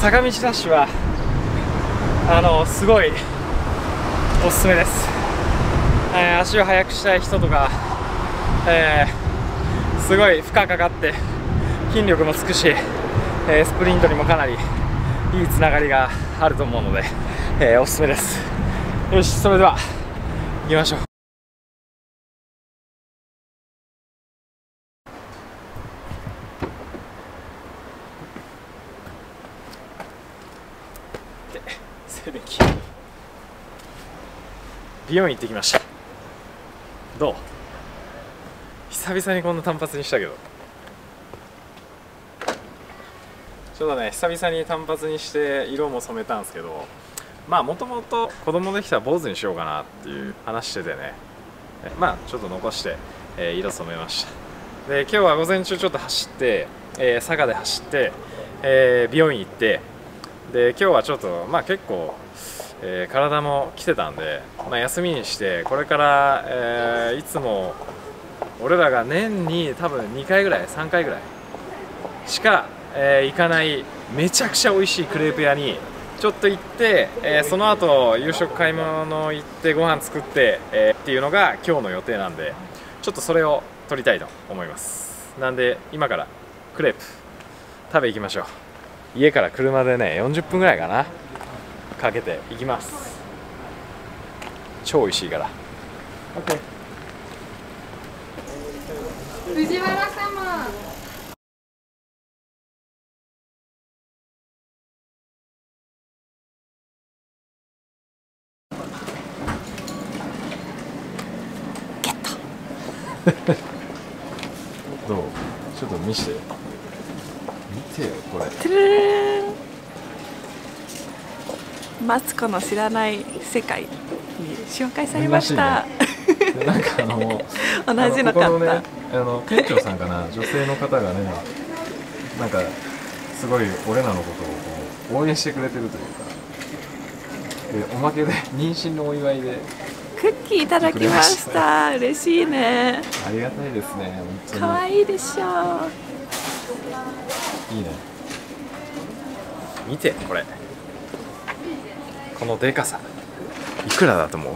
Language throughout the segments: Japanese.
坂道ダッシュはあのすごいおすすめです、えー足を速くしたい人とか、えーすごい負荷かかって筋力もつくし、えースプリントにもかなりいいつながりがあると思うので、えおすすめです。よしそれでは行きましょうで静電気美容院行ってきました。どう？久々にこんな単発にしたけど。ちょうどね久々に単発にして色も染めたんですけどまあもともと子供できたら坊主にしようかなっていう話しててね。まあちょっと残して、えー色染めました。で今日は午前中ちょっと走って、えー佐賀で走って、えー美容院行ってで今日はちょっとまあ結構、えー体も来てたんで、まあ、休みにしてこれから、えーいつも俺らが年に多分2回ぐらい3回ぐらいしか、えー行かないめちゃくちゃ美味しいクレープ屋にちょっと行って、えーその後夕食買い物行ってご飯作って、えーっていうのが今日の予定なんでちょっとそれを撮りたいと思います。なんで今からクレープ食べ行きましょう。家から車でね40分ぐらいかな。かけて行きます。超美味しいから。OK 藤原様。どう？ちょっと見して。見てよこれマツコの知らない世界に紹介されました、でなんかあの同じの買った、ねあの店長さんかな女性の方がねなんかすごい俺らのことをこう応援してくれてるというか。でおまけで妊娠のお祝いで。クッキーいただきました。嬉しいね。ありがたいですね本当に。可愛いでしょいいね。見てこれこのでかさ。いくらだと思う？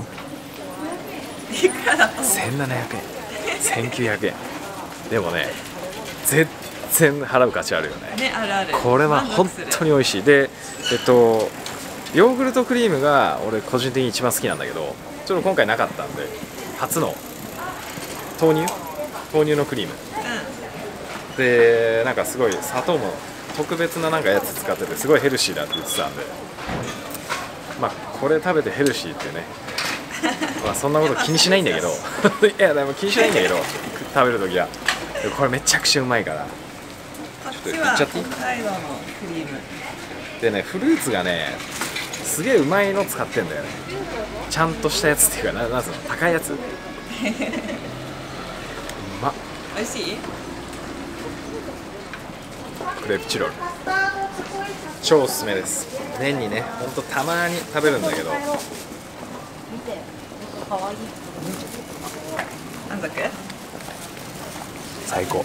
いくらだと1700円。1900円。でもね全然払う価値あるよね。ねあるある。これは本当に美味しい。でえっとヨーグルトクリームが俺個人的に一番好きなんだけどちょっと今回なかったんで初の。豆乳？豆乳のクリーム。でなんかすごい砂糖も特別ななんかやつ使っててすごいヘルシーだって言ってたんで。まあこれ食べてヘルシーってね。まあそんなこと気にしないんだけど。いやでも気にしないんだけど食べるときは。でこれめちゃくちゃうまいから。ちょっといっちゃっていい北海道のクリーム。でねフルーツがねすげえうまいの使ってんだよね。ちゃんとしたやつっていうかななんつうの？高いやつ。うまっ。美味しい？クレープチロル。超おすすめです年にねほんとたまに食べるんだけど。満足最高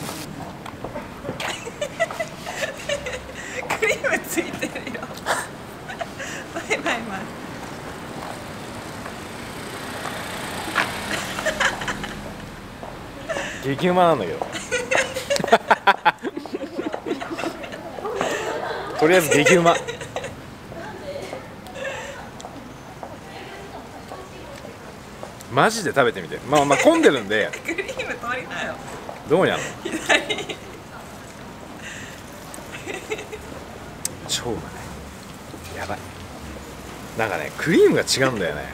クリームついてるよバイバイマン激うまなんだけどとりあえず激うまマジで食べてみて。まあまあ混んでるんで。クリーム通りなよ。どうにゃんの？左。超うまい。やばい。なんかねクリームが違うんだよね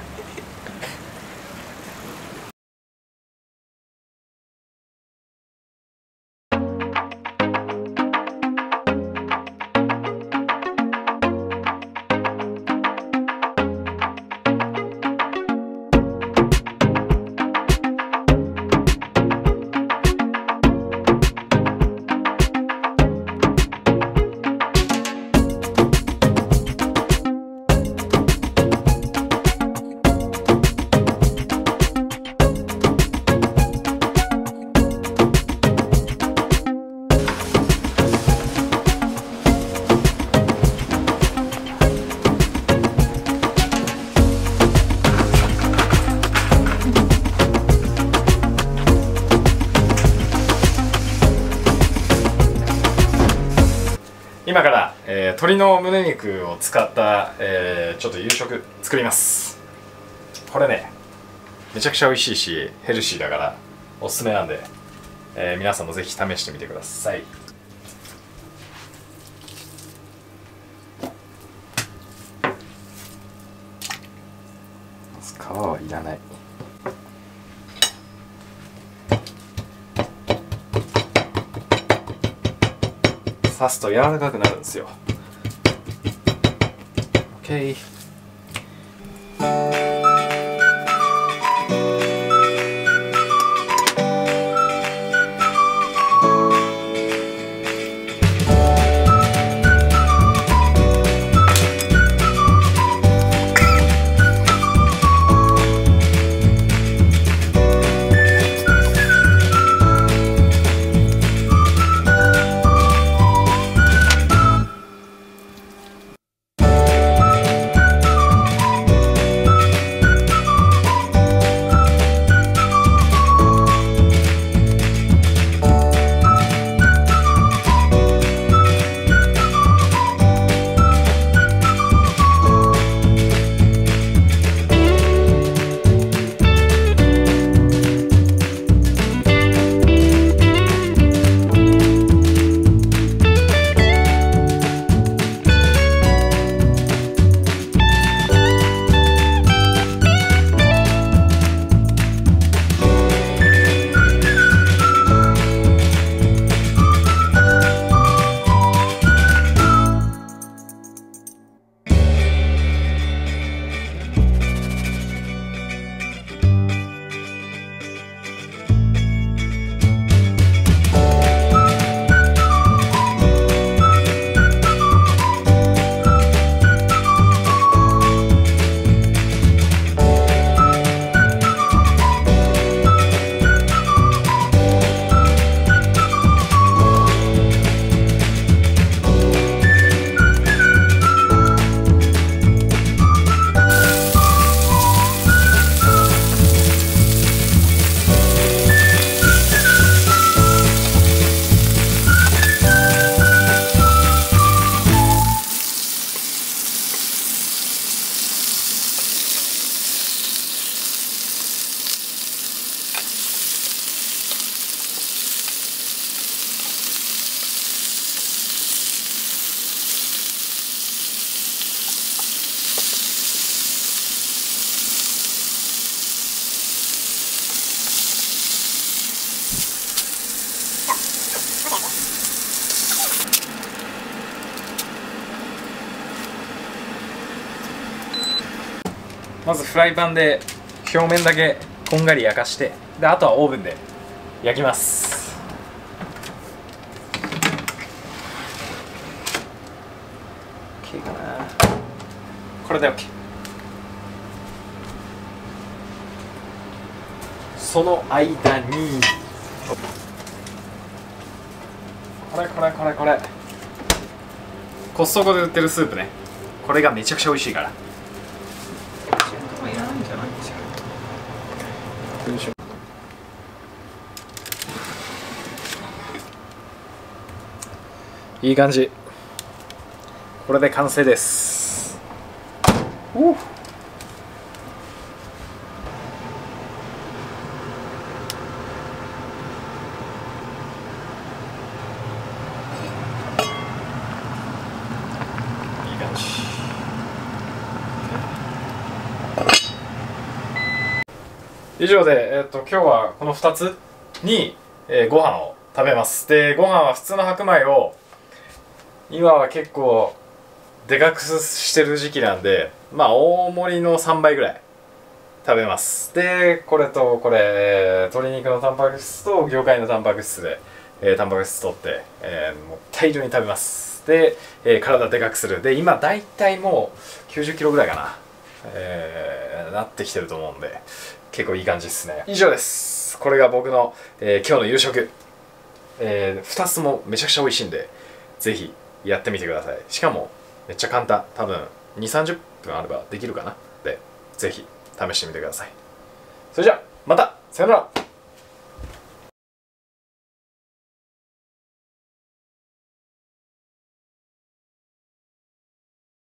今から、えー鶏の胸肉を使った、えーちょっと夕食作ります。これねめちゃくちゃ美味しいしヘルシーだからおすすめなんで、えー皆さんもぜひ試してみてください。まず皮はいらない。刺すと柔らかくなるんですよ。OK まずフライパンで表面だけこんがり焼かしてであとはオーブンで焼きます。これで OK その間にこれこれこれこれ。コストコで売ってるスープね。これがめちゃくちゃ美味しいからもういらないんじゃないいい感じ。これで完成です。お。っい感じ以上で、えっと今日はこの2つに、えーご飯を食べます。でご飯は普通の白米を今は結構でかくしてる時期なんでまあ大盛りの3倍ぐらい食べます。でこれとこれ鶏肉のタンパク質と魚介のタンパク質で、えータンパク質取って、えーもう大量に食べます。で、えー体でかくする。で今大体もう90キロぐらいかなえーなってきてると思うんで結構いい感じですね。以上です。これが僕の、えー今日の夕食、え2つもめちゃくちゃ美味しいんでぜひやってみてください。しかもめっちゃ簡単。多分2 3 0分あればできるかな。でぜひ試してみてください。それじゃあまた。さよなら。